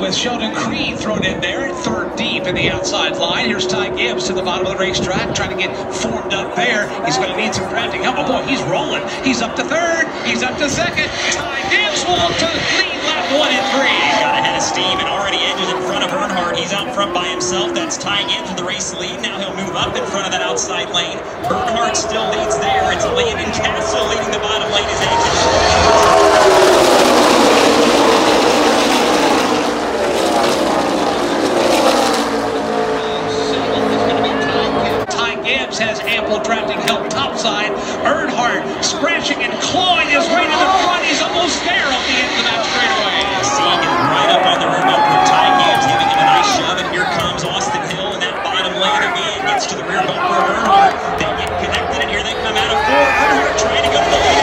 with Sheldon Creed thrown in there, at third deep in the outside line. Here's Ty Gibbs to the bottom of the racetrack, trying to get formed up there. He's going to need some crafting help. Oh boy, he's rolling. He's up to third. He's up to second. Ty Gibbs will look to lead lap one and three. He's Got ahead of steam and already edges in front of Earnhardt. He's out front by himself. That's tying into the race lead. Now he'll move up in front of that outside lane. Earnhardt still leads there. It's Landon Cassill leading the bottom lane as exit. Gibbs has ample drafting help topside. Earnhardt scratching and clawing his way to the front. He's almost there up the end of that straightaway. Seeing him right up on the rear bumper. Ty Gibbs giving him a nice shove, and here comes Austin Hill in that bottom lane again. Gets to the rear bumper of Earnhardt. They get connected, and here they come out of four. Earnhardt trying to go to the lead.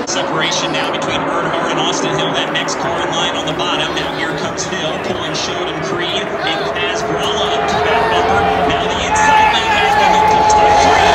It's Dominic. Separation now between Earnhardt and Austin Hill. That next car in line on the bottom. Now here comes Hill pulling Sheldon Creed and Kaz Grala up to that bumper. Now the inside lane has momentum. Top three.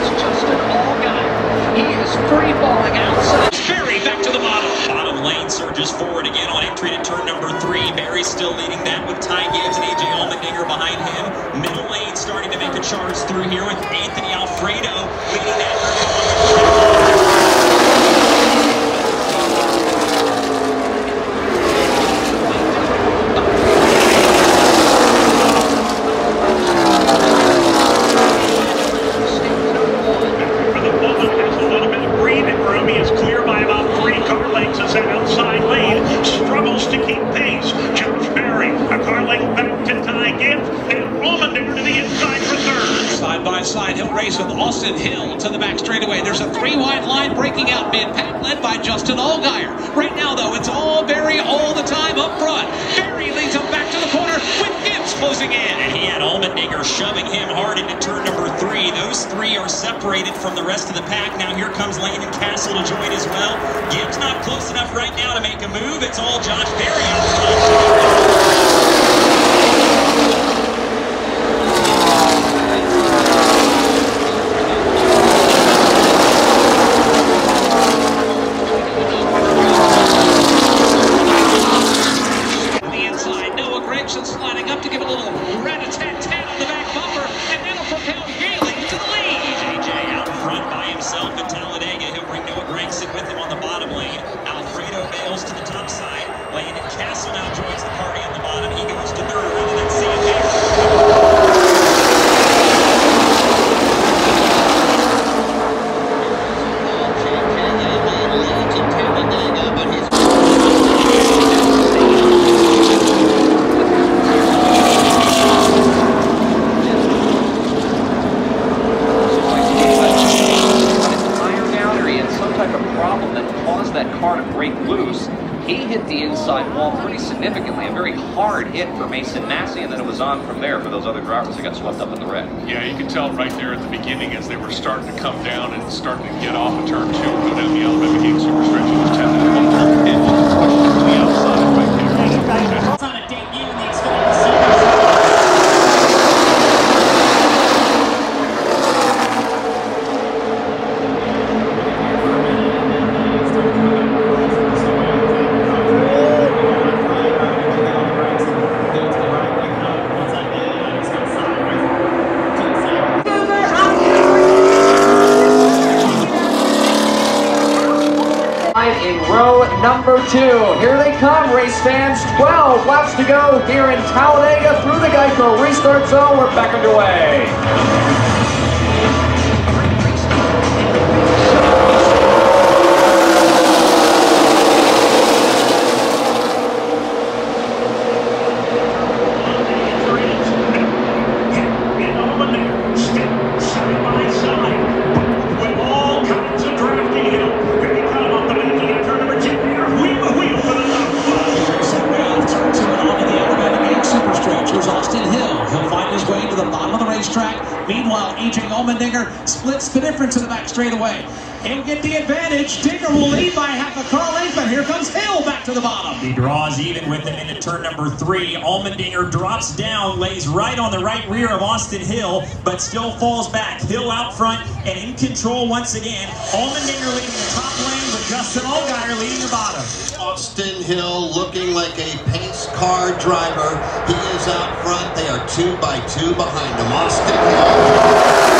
It's Justin Allgaier. He is free falling outside. Ferry back to the bottom. Bottom lane surges forward again on entry to turn number three. Berry still leading that with Ty Gibbs and AJ Allmendinger behind him. Middle lane starting to make a charge through here with Anthony Alfredo leading that. For the moment, has a little bit of breathing room. He is clear by about three car lengths as that outside lane struggles to keep pace. Josh Berry, a car length back to Ty Gibbs, and Allmendinger to the inside for third. Side by side, he'll race with Austin Hill to the back straightaway. There's a three wide line breaking out mid pack, led by Justin Allgaier. Right now, though, it's all Berry all the time up front. Berry leads him back to the corner with Gibbs closing in. And he had Allmendinger shoving him hard into turn number three. Those three are separated from the rest of the pack. Now here comes Landon Cassill to join as well. Gibbs not close enough right now to make a move. It's all Josh Berry out front. On the inside, Noah Gragson sliding up to give a little rat-a-tat-tat on the back bumper, and that'll propel Haley to the lead. AJ out front by himself at Talladega. He'll bring Noah Gragson with him on the bottom lane. Alfredo bails to the top side. Landon Cassill now joins the party on the bottom. He goes to third. And then CJ. Just the inside wall pretty significantly. A very hard hit for Mason Massey, and then it was on from there for those other drivers that got swept up in the red. Yeah, you can tell right there at the beginning as they were starting to come down and starting to get off of turn two and go down the Alabama Gang Super Stretch. It was tapping one turn pitch, especially to the outside right there. It's on a debut in the Xfinity Series. In row number two. Here they come, race fans. 12 laps to go here in Talladega through the Geico restart zone. We're back underway. Straightaway. He'll get the advantage. Dinger will lead by half a car length, but here comes Hill back to the bottom. He draws even with him into turn number three. Allmendinger drops down, lays right on the right rear of Austin Hill, but still falls back. Hill out front and in control once again. Allmendinger leading the top lane, but Justin Allgaier leading the bottom. Austin Hill looking like a pace car driver. He is out front. They are two by two behind him. Austin Hill.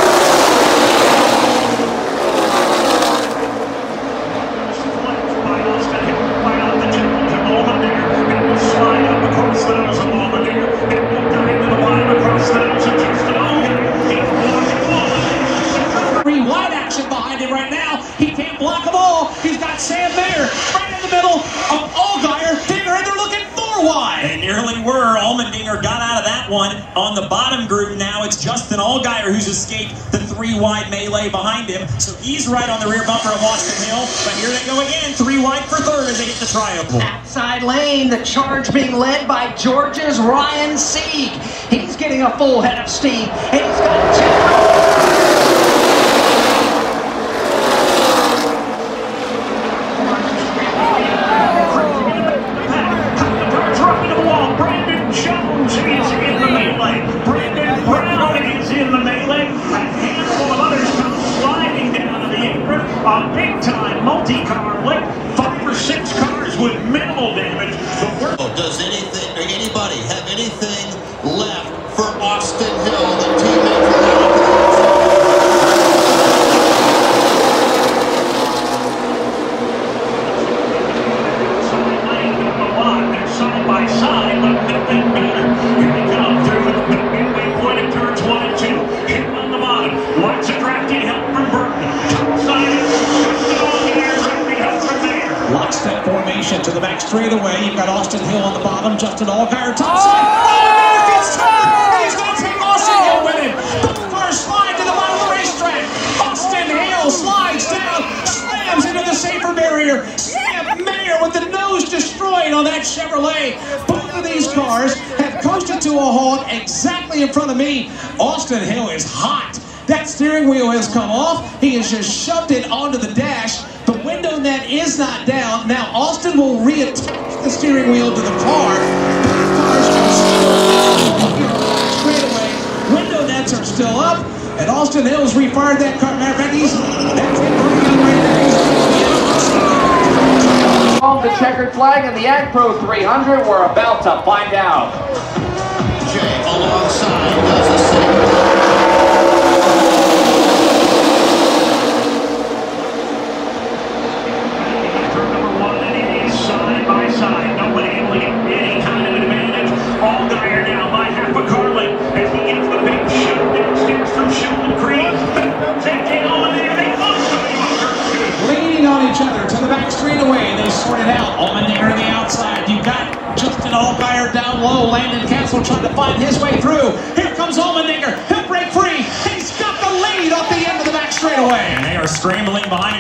Hit the triangle. Outside lane, the charge being led by Georgia's Ryan Sieg. He's getting a full head of steam, and he's got two. Off. Has just shoved it onto the dash. The window net is not down. Now Austin will reattach the steering wheel to the car. Both cars are still straight away. Window nets are still up. And Austin Hill's refired that car. Matter of fact, he's that's it. Burning right there. He's the checkered flag and the Ag Pro 300, we're about to find out. Jay alongside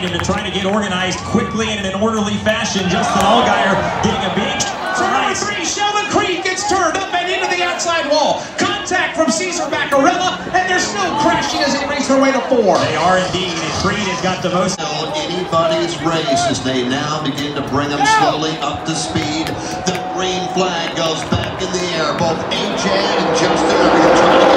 scrambling behind him to try to get organized quickly and in an orderly fashion. Justin Allgaier getting a big For number three, Sheldon Creed gets turned up and into the outside wall. Contact from Caesar Macarella, and they're still crashing as they race their way to four. They are indeed, and Creed has got the most. Still anybody's race as they now begin to bring them slowly up to speed. The green flag goes back in the air. Both AJ and Justin are going to try to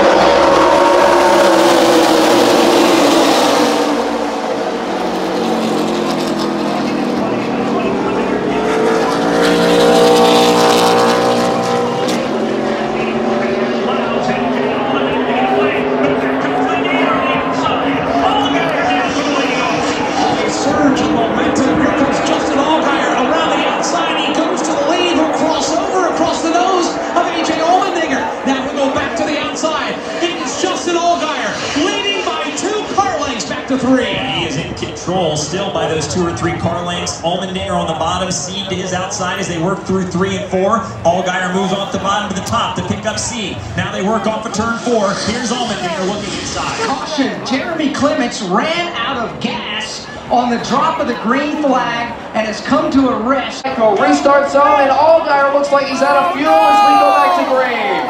to his outside as they work through three and four. Allgaier moves off the bottom to the top to pick up C. Now they work off of turn four. Here's Allmendinger looking inside. Caution, Jeremy Clements ran out of gas on the drop of the green flag and has come to a rest. Go restart zone, and Allgaier looks like he's out of fuel as we go back to green.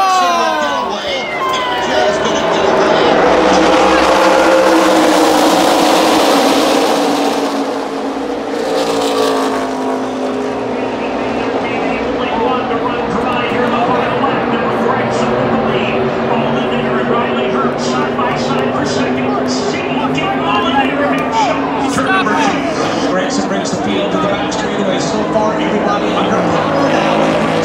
Dixon will get away. AJ's going to get away. Only one to run dry here in the final lap. Number Gragson in the lead. Allmendinger and Riley Herbst side by side for second. Seeking Allmendinger and Shaw. Turn number two. Gragson brings the field to the back straightaway. So far, everybody under power now.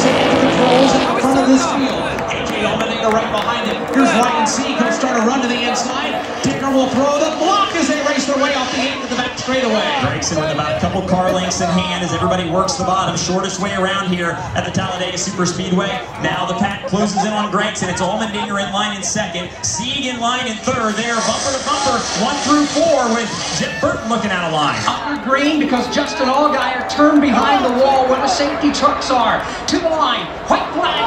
At the controls out front of this field. AJ Allmendinger right behind him. Here's Ryan C. To start a run to the inside. Dicker will throw the block as they race their way off the gate to the straightaway. Gragson with about a couple car lengths in hand as everybody works the bottom. Shortest way around here at the Talladega Super Speedway. Now the pack closes in on Gragson. It's Allmendinger in line in second. Sieg in line in third. There, bumper to bumper, one through four with Jeb Burton looking out of line. Under green because Justin Allgaier turned behind the wall where the safety trucks are. To the line, white flag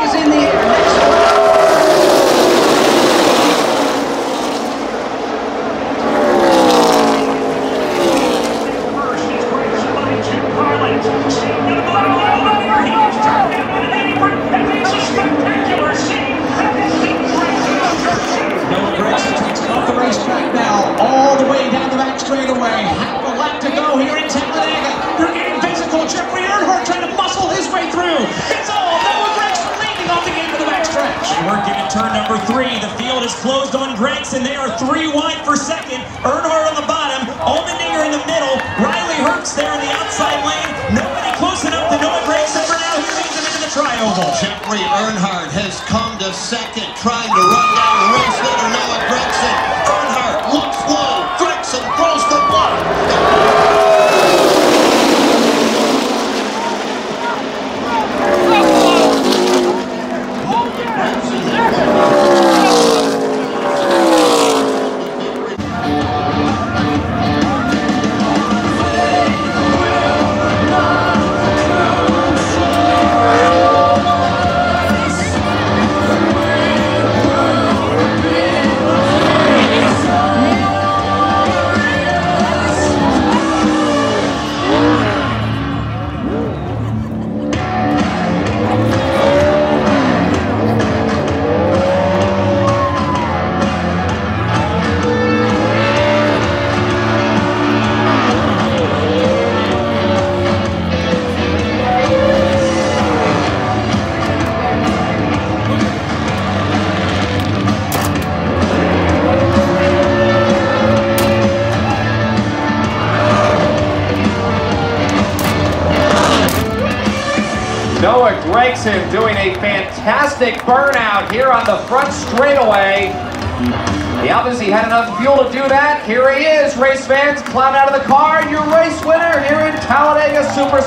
fans. Climb out of the car. Your race winner here in Talladega Super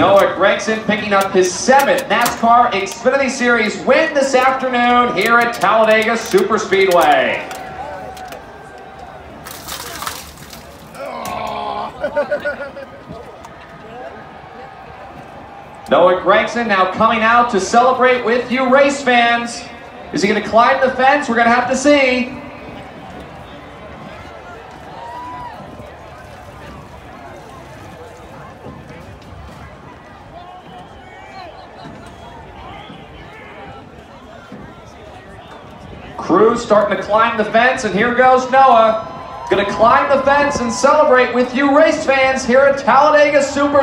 Noah Gragson picking up his seventh NASCAR Xfinity Series win this afternoon here at Talladega Superspeedway. Noah Gragson now coming out to celebrate with you race fans. Is he going to climb the fence? We're going to have to see. Starting to climb the fence, and here goes Noah. Gonna climb the fence and celebrate with you race fans here at Talladega Super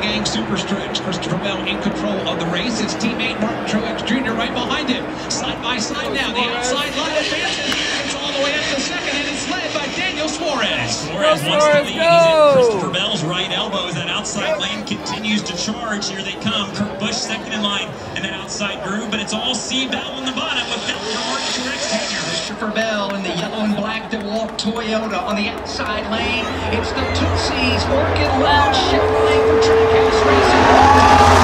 gang super stretch. Christopher Bell in control of the race. His teammate Martin Truex Jr. right behind him. Side by side now. The outside line advances. It's all the way up to second, and it's led by Daniel Suarez. Suarez, wants to lead. He's in Christopher Bell's right elbow Is that outside lane continues to charge. Here they come. Kurt Busch second in line in that outside groove, but it's all C Bell on the bottom with Bell to Martin Truex Jr. Bell in the yellow and black DeWalt Toyota on the outside lane. It's the Tootsies Orchid Lounge Chevrolet for Trackhouse Racing.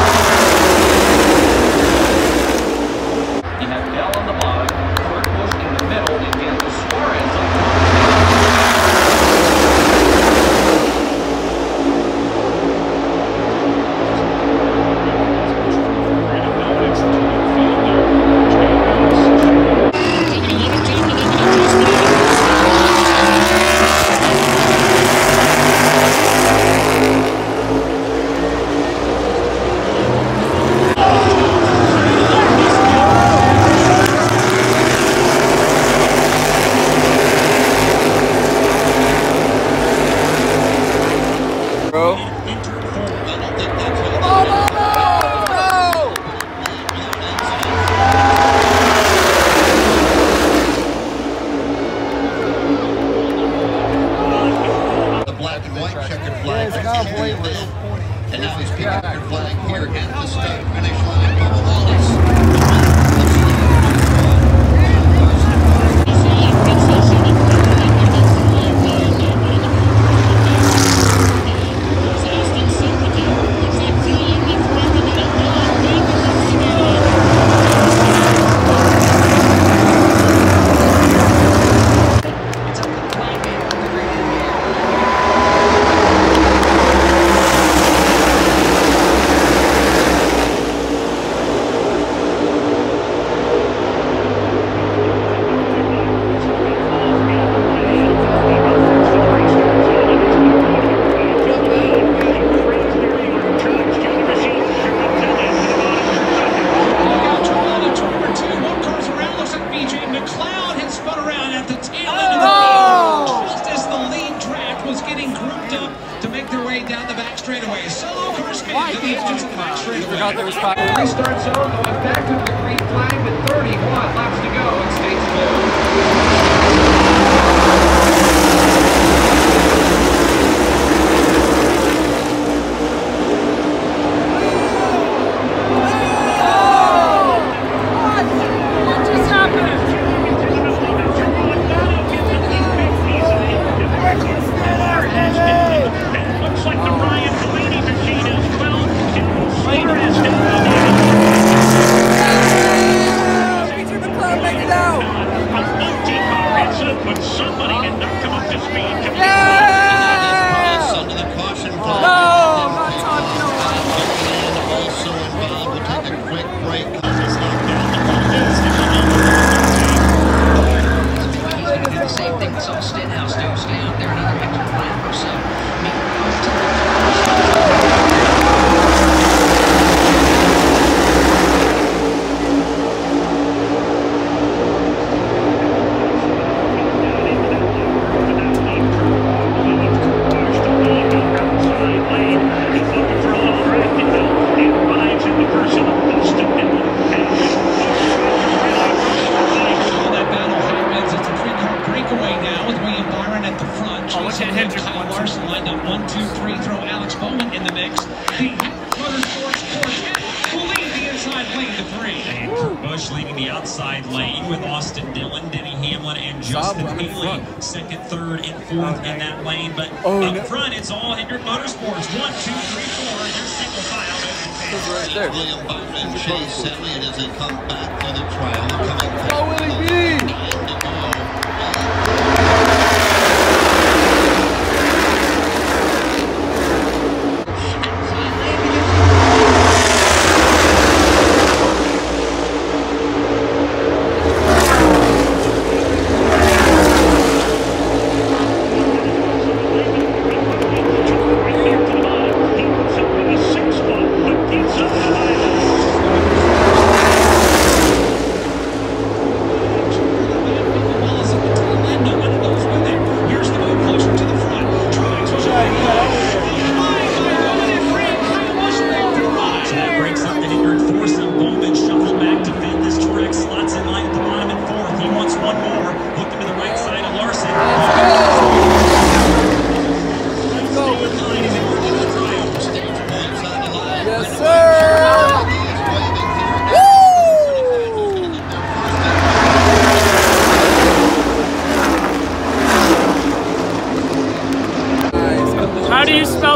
Sally doesn't a comeback for the trial.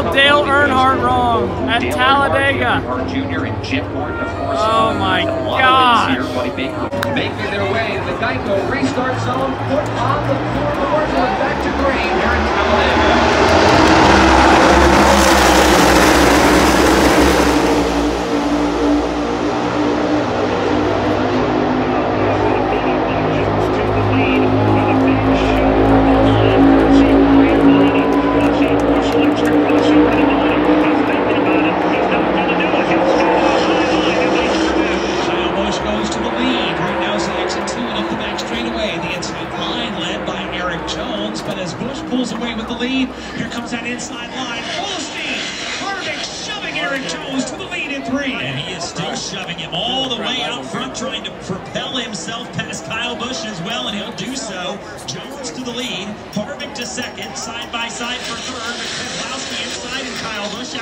spelled Dale Earnhardt wrong at Talladega. Jr. and Jim Gordon, of course. Oh my God! Making their way in the Geico restart zone, put on the four doors and back to green here in Talladega.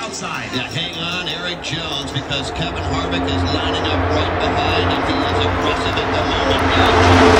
Outside. Yeah, hang on, Erik Jones, because Kevin Harvick is lining up right behind, and he is aggressive at the moment.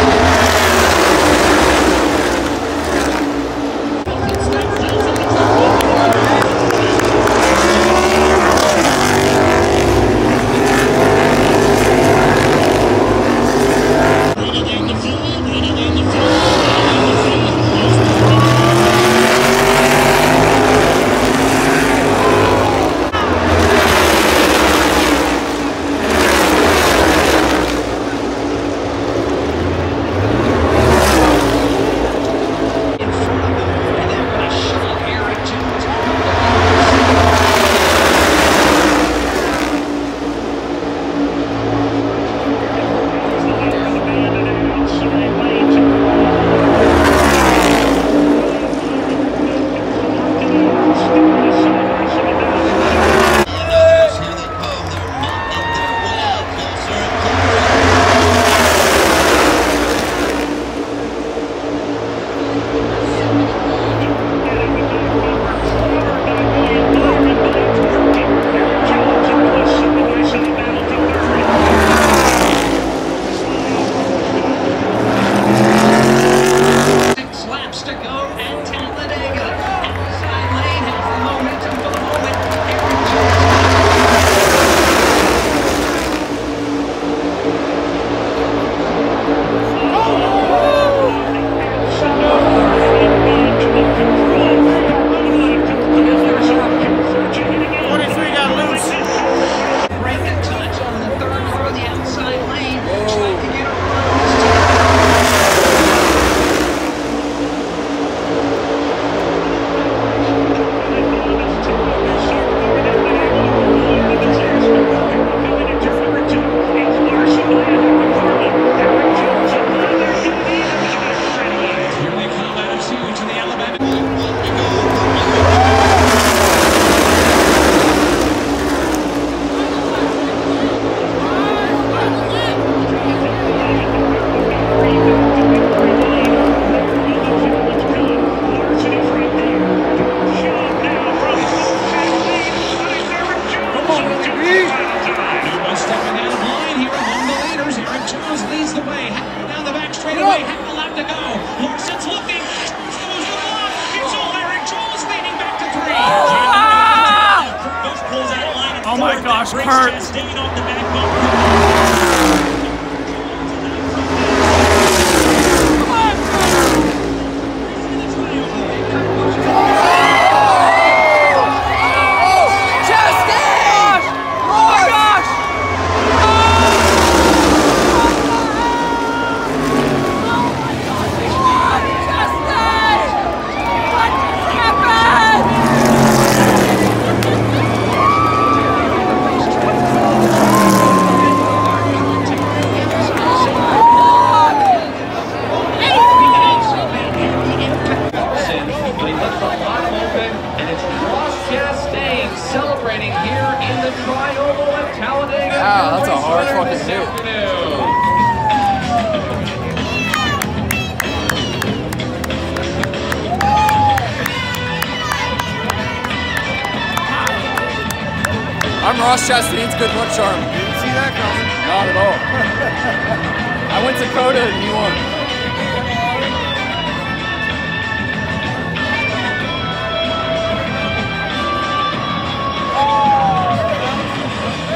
Good luck charm. Didn't see that coming. Not at all. I went to COTA and he won.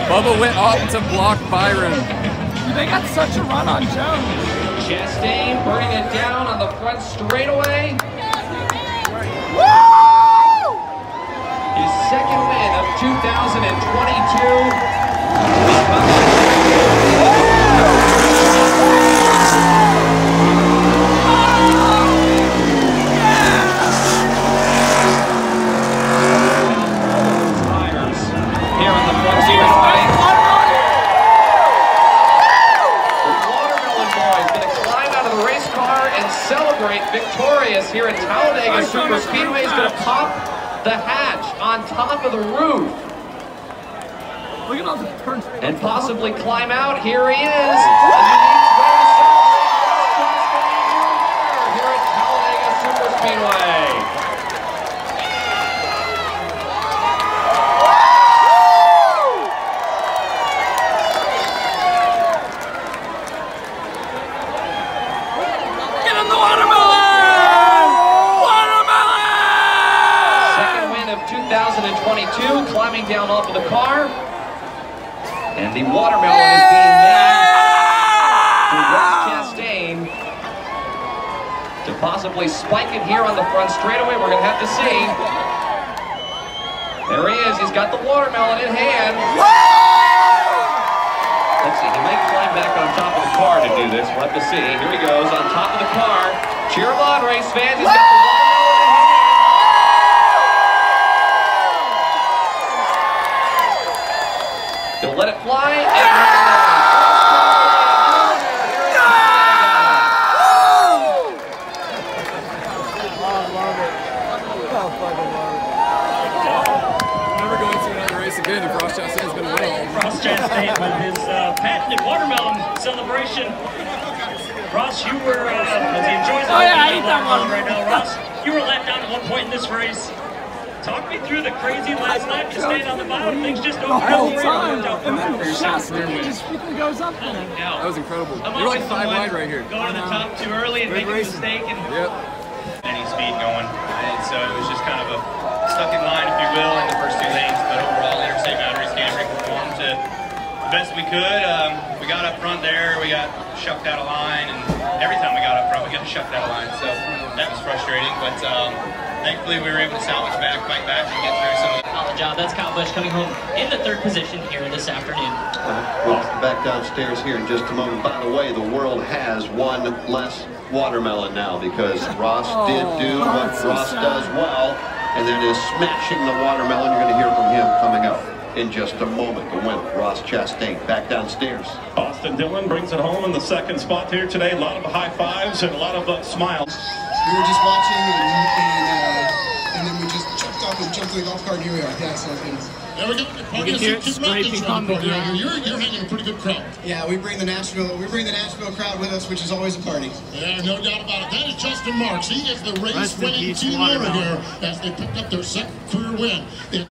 Bubba went off to block Byron. They got such a run on Jones. Chastain bringing it down on the front straightaway. Woo! His second win of 2022. Tires here on the front straightaway. The Watermelon going to climb out of the race car and celebrate victorious here at Talladega Super Speedway. Is going to pop the hatch on top of the roof Look at all the turns. and possibly climb out. Here he is. And he needs very celebrate here at Talladega Super Speedway. Get him the watermelon! Watermelon! Second win of 2022, climbing down off of the car. And the watermelon is being made to Ross Chastain to possibly spike it here on the front straightaway. We're going to have to see. There he is. He's got the watermelon in hand. Let's see. He might climb back on top of the car to do this. We'll have to see. Here he goes on top of the car. Cheer him on, race fans. He's got let it fly. And Never going to another race again if Ross Chastain's going to win. Ross Chastain with his uh, patented watermelon celebration. Ross, you were, uh, as he enjoys Oh, yeah, I the ate that watermelon one. right now, Ross, you were let down at one point in this race. Talk me through the crazy last lap. You stayed on the bottom. Things just don't whole go time. worked out And then perfect for yourself. Chastain just freaking goes up in it. That was incredible. I'm You're like always five wide right here. Going to the top too early and Good making a mistake. And Yep. any speed going. And so it was just kind of a stuck in line, if you will, in the first two lanes. But overall, Interstate Batteries Camry performed to the best we could. Um, we got up front there, we got shucked out of line, and every time we got up front, we got shucked out of line. So that was frustrating. But um, thankfully, we were able to salvage back, fight back, and get through some of the Solid job. That's Kyle Busch coming home in the third position here this afternoon. We'll be back downstairs here in just a moment. By the way, the world has one less watermelon now because Ross did do Oh, what so Ross sad. does well, and then that is smashing the watermelon. You're going to hear from him coming up in just a moment. The winner, Ross Chastain, back downstairs. Austin Dillon brings it home in the second spot here today. A lot of high fives and a lot of uh, smiles. We were just watching and, and, uh, and then we just jumped off and jumped in the golf cart and here we are. Yeah, so it's There we go. You can hear it scraping on the ground. You're, you're hanging a pretty good crowd. Yeah, we bring the Nashville we bring the Nashville crowd with us, which is always a party. Yeah, no doubt about it. That is Justin Marks. He is the Rest race-winning team owner Watermelon. here as they picked up their second career win.